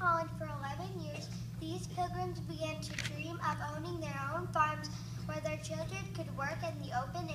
Holland for 11 years, these pilgrims began to dream of owning their own farms where their children could work in the open